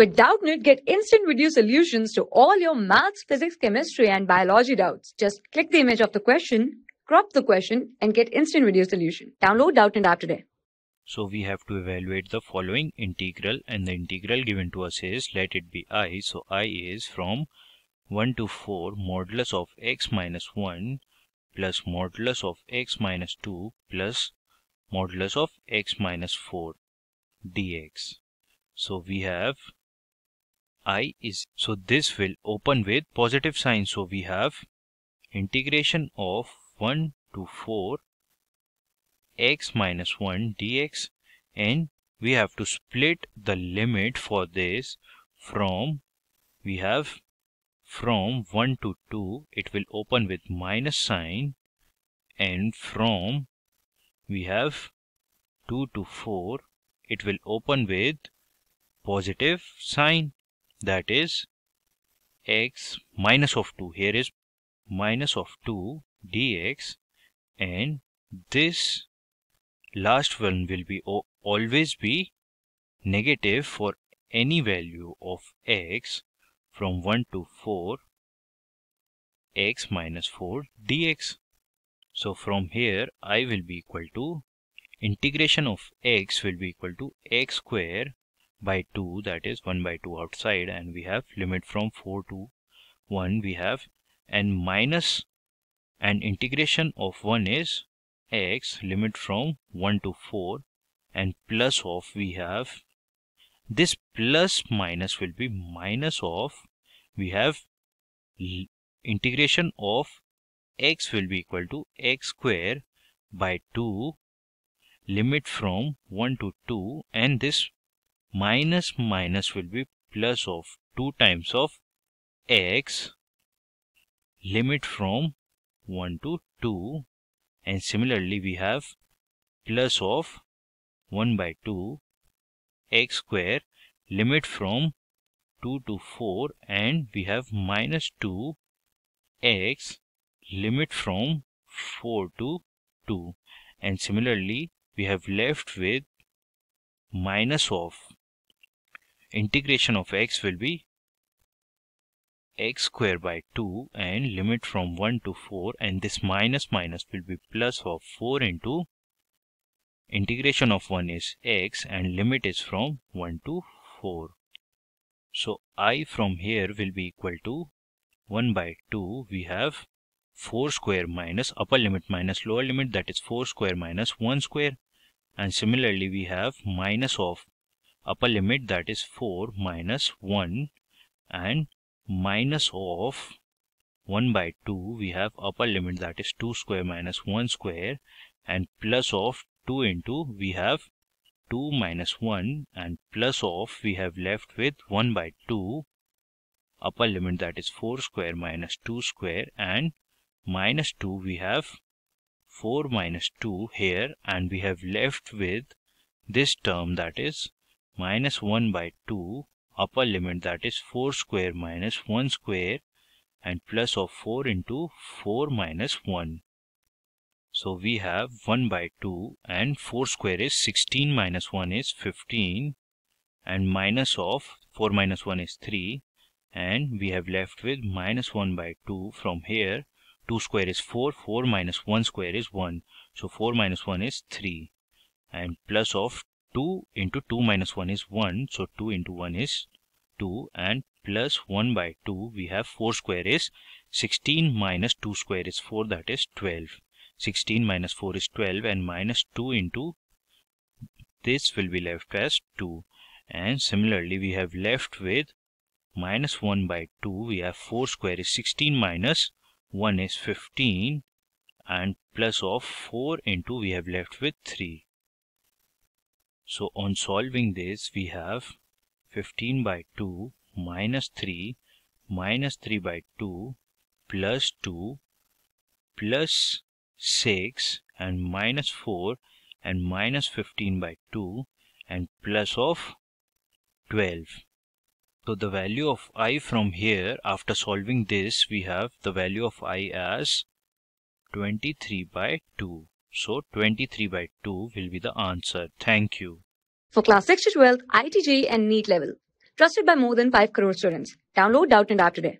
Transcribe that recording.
With Doubtnut, get instant video solutions to all your maths, physics, chemistry, and biology doubts. Just click the image of the question, crop the question, and get instant video solution. Download Doubtnut app today. So we have to evaluate the following integral and the integral given to us is let it be i. So i is from 1 to 4 modulus of x minus 1 plus modulus of x minus 2 plus modulus of x minus 4 dx. So we have i is so this will open with positive sign. So we have integration of 1 to 4 x minus 1 dx and we have to split the limit for this from we have from 1 to 2 it will open with minus sign and from we have 2 to 4 it will open with positive sign that is x minus of 2 here is minus of 2 dx and this last one will be always be negative for any value of x from 1 to 4 x minus 4 dx. So from here i will be equal to integration of x will be equal to x square by 2 that is 1 by 2 outside and we have limit from 4 to 1 we have and minus and integration of 1 is x limit from 1 to 4 and plus of we have this plus minus will be minus of we have integration of x will be equal to x square by 2 limit from 1 to 2 and this minus minus will be plus of 2 times of x limit from 1 to 2 and similarly we have plus of 1 by 2 x square limit from 2 to 4 and we have minus 2 x limit from 4 to 2 and similarly we have left with minus of integration of x will be x square by 2 and limit from 1 to 4 and this minus minus will be plus of 4 into integration of 1 is x and limit is from 1 to 4. So i from here will be equal to 1 by 2 we have 4 square minus upper limit minus lower limit that is 4 square minus 1 square and similarly we have minus of upper limit that is 4 minus 1 and minus of 1 by 2 we have upper limit that is 2 square minus 1 square and plus of 2 into we have 2 minus 1 and plus of we have left with 1 by 2 upper limit that is 4 square minus 2 square and minus 2 we have 4 minus 2 here and we have left with this term that is minus 1 by 2 upper limit that is 4 square minus 1 square and plus of 4 into 4 minus 1. So we have 1 by 2 and 4 square is 16 minus 1 is 15 and minus of 4 minus 1 is 3 and we have left with minus 1 by 2 from here 2 square is 4 4 minus 1 square is 1 so 4 minus 1 is 3 and plus of 2 into 2 minus 1 is 1 so 2 into 1 is 2 and plus 1 by 2 we have 4 square is 16 minus 2 square is 4 that is 12 16 minus 4 is 12 and minus 2 into this will be left as 2 and similarly we have left with minus 1 by 2 we have 4 square is 16 minus 1 is 15 and plus of 4 into we have left with 3 so on solving this, we have 15 by 2 minus 3 minus 3 by 2 plus 2 plus 6 and minus 4 and minus 15 by 2 and plus of 12. So the value of i from here after solving this we have the value of i as 23 by 2. So 23 by 2 will be the answer. Thank you. For class 6 to 12, IIT JEE and NEET level. Trusted by more than 5 crore students. Download Doubtnut app today.